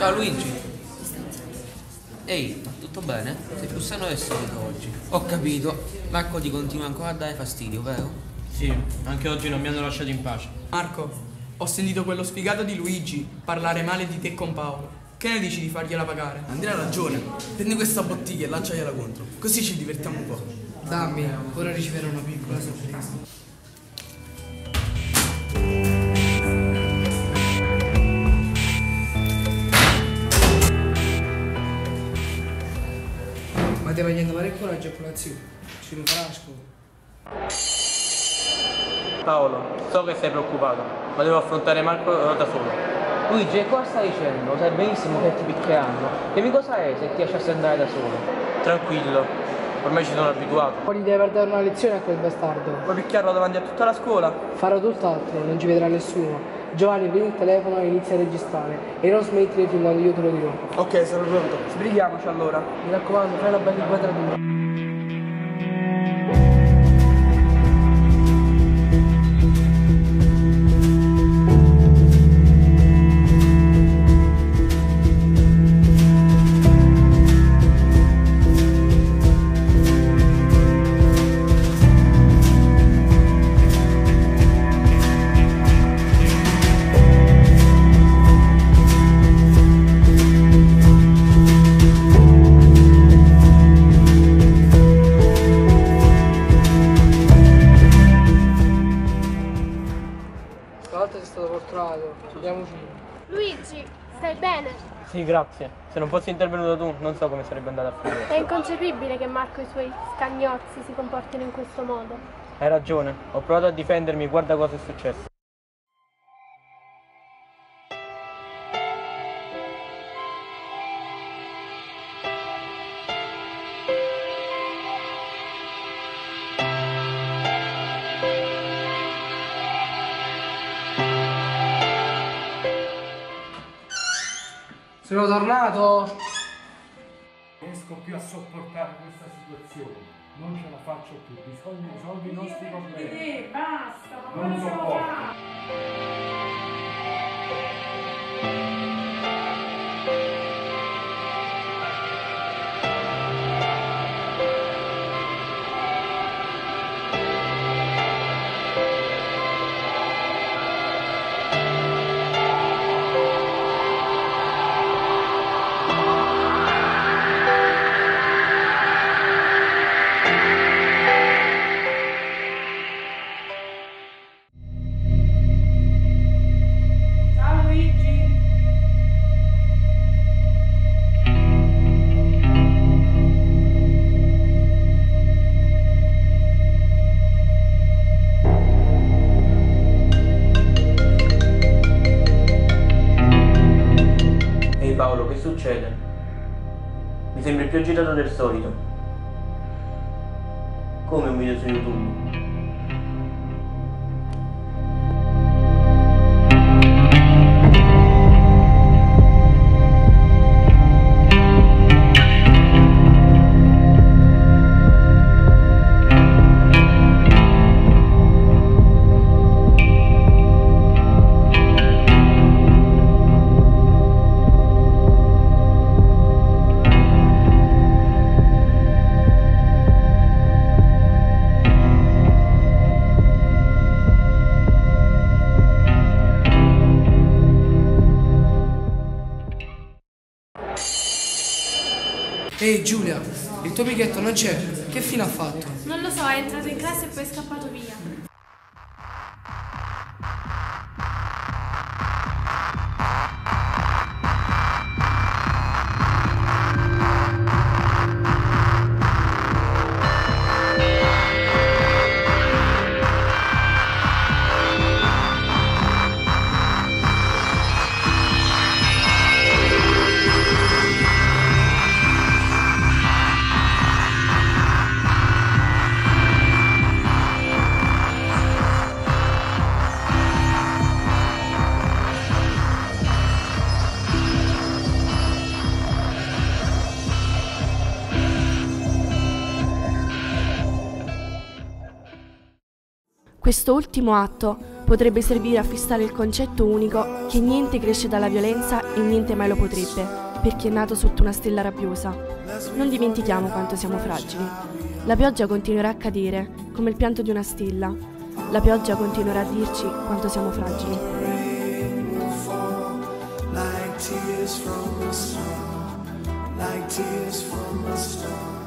Ciao Luigi. Ehi, tutto bene? Sei più sano del solito oggi. Ho capito. Marco ti continua ancora a dare fastidio, vero? Sì, anche oggi non mi hanno lasciato in pace. Marco, ho sentito quello sfigato di Luigi parlare male di te con Paolo. Che ne dici di fargliela pagare? Andrea ha ragione. Prendi questa bottiglia e lanciagliela contro. Così ci divertiamo un po'. Dammi, ora riceverò una piccola sorpresa. Ma ti va niente fare il coraggio a colazione. Ci non farà la scuola. Paolo, so che sei preoccupato, ma devo affrontare Marco da solo. Luigi, cosa stai dicendo? Sai benissimo che ti piccheranno. Dimmi cosa è se ti lasciassi andare da solo. Tranquillo, ormai ci sono abituato. Poi deve per dare una lezione a quel bastardo. Vuoi picchiarlo davanti a tutta la scuola? Farò tutt'altro, non ci vedrà nessuno. Giovanni, prendi il telefono e inizia a registrare. E non smettile fin quando io te lo dirò. Ok, sono pronto. Sbrighiamoci allora. Mi raccomando, fai una bella inquadratura. Stavolta sei stato fortunato. Andiamoci. Luigi, stai bene? Sì, grazie. Se non fossi intervenuto tu, non so come sarebbe andata a finire. È inconcepibile che Marco e i suoi scagnozzi si comportino in questo modo. Hai ragione, ho provato a difendermi, guarda cosa è successo. Sono tornato. Non riesco più a sopportare questa situazione. Non ce la faccio più. Bisogna risolvere i nostri problemi. basta, ma Non lo sopporto. Che succede? Mi sembri più agitato del solito. Come un video su YouTube? Ehi Giulia, il tuo amichetto non c'è. Che fine ha fatto? Non lo so, è entrato in classe e poi è scappato via. Questo ultimo atto potrebbe servire a fissare il concetto unico che niente cresce dalla violenza e niente mai lo potrebbe, per chi è nato sotto una stella rabbiosa. Non dimentichiamo quanto siamo fragili. La pioggia continuerà a cadere, come il pianto di una stella. La pioggia continuerà a dirci quanto siamo fragili. like tears from a star, like tears from a star.